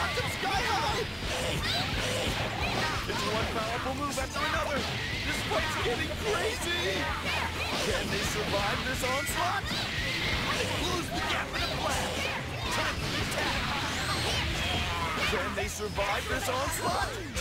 knocked him sky high! It's one powerful move after another! This fight's getting crazy! Can they survive this onslaught? They close the gap in a blast! Time to attack! Can they survive this onslaught?